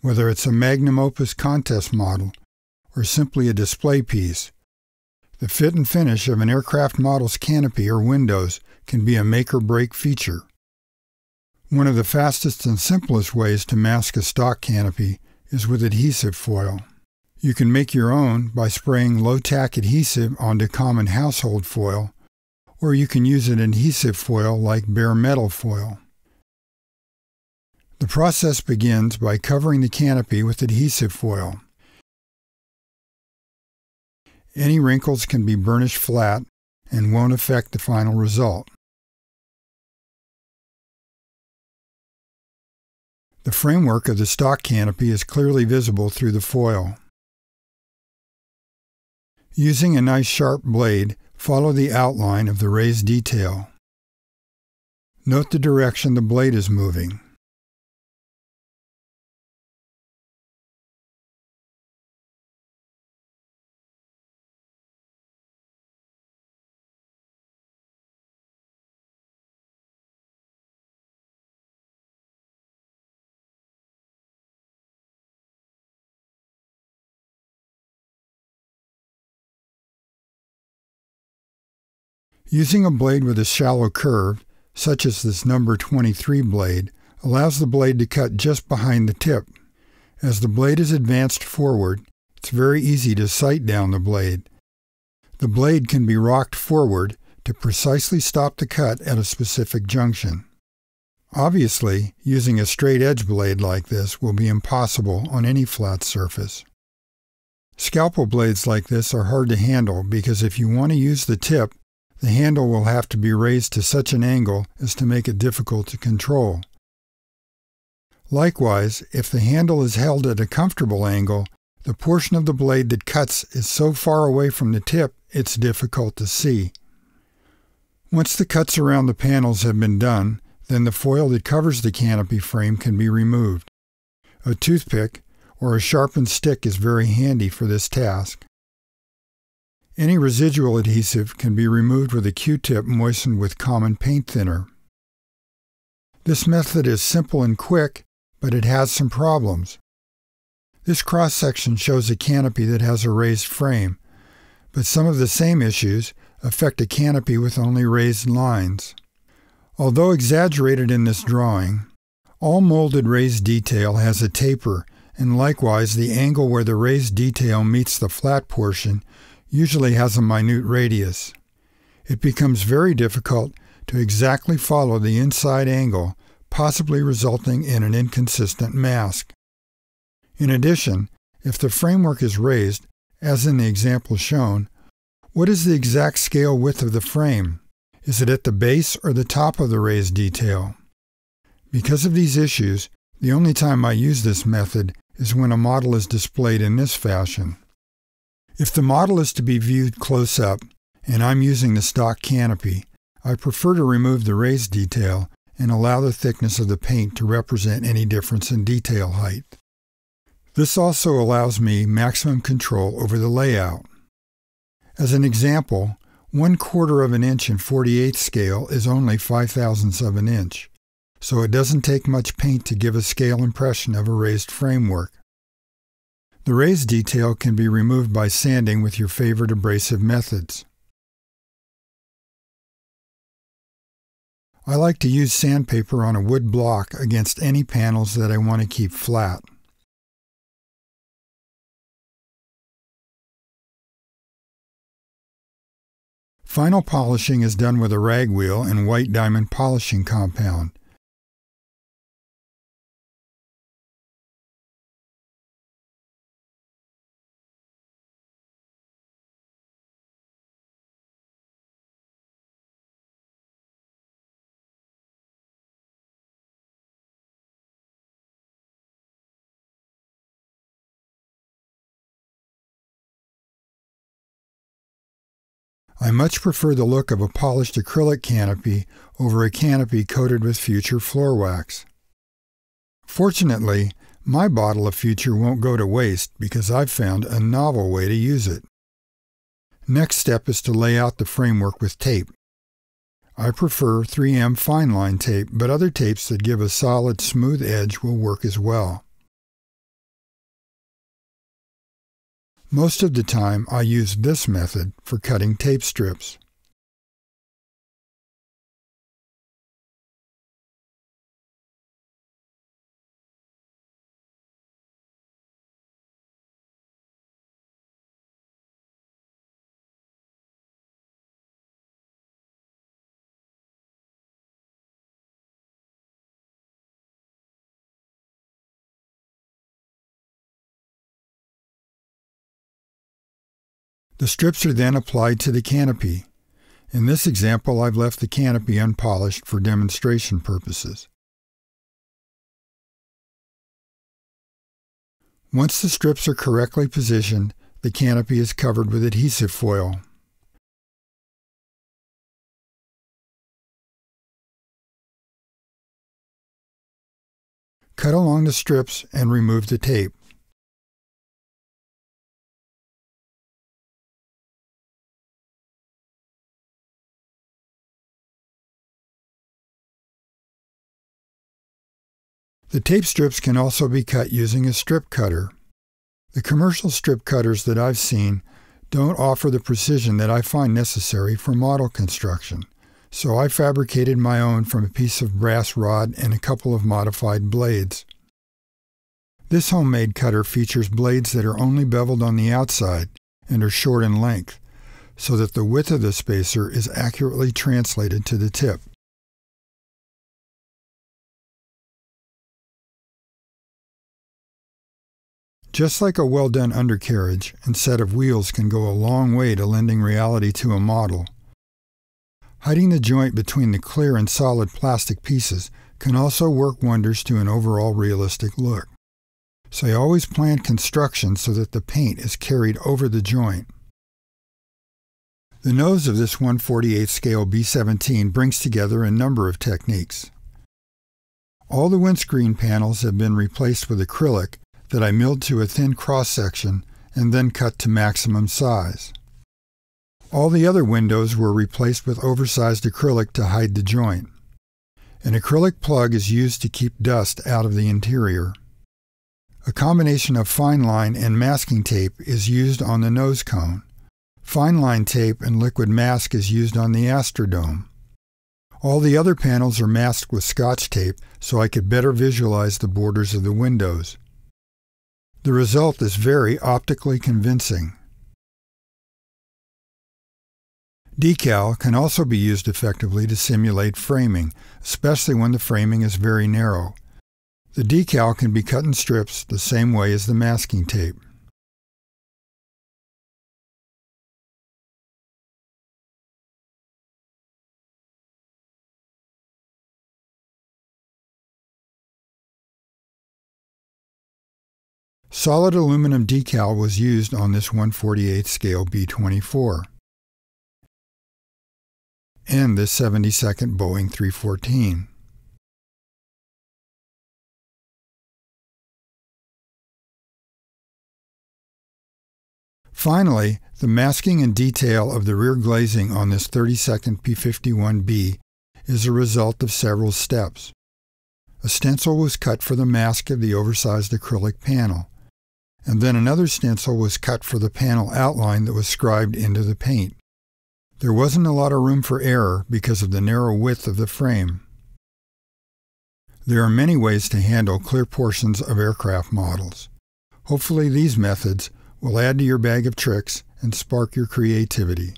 whether it's a magnum opus contest model or simply a display piece. The fit and finish of an aircraft model's canopy or windows can be a make or break feature. One of the fastest and simplest ways to mask a stock canopy is with adhesive foil. You can make your own by spraying low-tack adhesive onto common household foil, or you can use an adhesive foil like bare metal foil. The process begins by covering the canopy with adhesive foil. Any wrinkles can be burnished flat and won't affect the final result. The framework of the stock canopy is clearly visible through the foil. Using a nice sharp blade, follow the outline of the raised detail. Note the direction the blade is moving. Using a blade with a shallow curve, such as this number 23 blade, allows the blade to cut just behind the tip. As the blade is advanced forward, it's very easy to sight down the blade. The blade can be rocked forward to precisely stop the cut at a specific junction. Obviously, using a straight edge blade like this will be impossible on any flat surface. Scalpel blades like this are hard to handle because if you want to use the tip, the handle will have to be raised to such an angle as to make it difficult to control. Likewise, if the handle is held at a comfortable angle, the portion of the blade that cuts is so far away from the tip it's difficult to see. Once the cuts around the panels have been done, then the foil that covers the canopy frame can be removed. A toothpick or a sharpened stick is very handy for this task. Any residual adhesive can be removed with a Q-tip moistened with common paint thinner. This method is simple and quick, but it has some problems. This cross-section shows a canopy that has a raised frame, but some of the same issues affect a canopy with only raised lines. Although exaggerated in this drawing, all molded raised detail has a taper, and likewise the angle where the raised detail meets the flat portion usually has a minute radius. It becomes very difficult to exactly follow the inside angle, possibly resulting in an inconsistent mask. In addition, if the framework is raised, as in the example shown, what is the exact scale width of the frame? Is it at the base or the top of the raised detail? Because of these issues, the only time I use this method is when a model is displayed in this fashion. If the model is to be viewed close up, and I'm using the stock canopy, I prefer to remove the raised detail and allow the thickness of the paint to represent any difference in detail height. This also allows me maximum control over the layout. As an example, one quarter of an inch in 48 scale is only 5 thousandths of an inch, so it doesn't take much paint to give a scale impression of a raised framework. The raised detail can be removed by sanding with your favorite abrasive methods. I like to use sandpaper on a wood block against any panels that I want to keep flat. Final polishing is done with a rag wheel and white diamond polishing compound. I much prefer the look of a polished acrylic canopy over a canopy coated with Future floor wax. Fortunately, my bottle of Future won't go to waste because I've found a novel way to use it. Next step is to lay out the framework with tape. I prefer 3M fine line tape, but other tapes that give a solid, smooth edge will work as well. Most of the time I use this method for cutting tape strips. The strips are then applied to the canopy. In this example, I've left the canopy unpolished for demonstration purposes. Once the strips are correctly positioned, the canopy is covered with adhesive foil. Cut along the strips and remove the tape. The tape strips can also be cut using a strip cutter. The commercial strip cutters that I've seen don't offer the precision that I find necessary for model construction, so I fabricated my own from a piece of brass rod and a couple of modified blades. This homemade cutter features blades that are only beveled on the outside and are short in length, so that the width of the spacer is accurately translated to the tip. Just like a well-done undercarriage and set of wheels can go a long way to lending reality to a model, hiding the joint between the clear and solid plastic pieces can also work wonders to an overall realistic look. So I always plan construction so that the paint is carried over the joint. The nose of this 148 scale B17 brings together a number of techniques. All the windscreen panels have been replaced with acrylic that I milled to a thin cross section and then cut to maximum size. All the other windows were replaced with oversized acrylic to hide the joint. An acrylic plug is used to keep dust out of the interior. A combination of fine line and masking tape is used on the nose cone. Fine line tape and liquid mask is used on the Astrodome. All the other panels are masked with scotch tape so I could better visualize the borders of the windows. The result is very optically convincing. Decal can also be used effectively to simulate framing, especially when the framing is very narrow. The decal can be cut in strips the same way as the masking tape. Solid aluminum decal was used on this 148 scale B-24 and this 72nd Boeing 314. Finally, the masking and detail of the rear glazing on this 32nd P-51B is a result of several steps. A stencil was cut for the mask of the oversized acrylic panel and then another stencil was cut for the panel outline that was scribed into the paint. There wasn't a lot of room for error because of the narrow width of the frame. There are many ways to handle clear portions of aircraft models. Hopefully these methods will add to your bag of tricks and spark your creativity.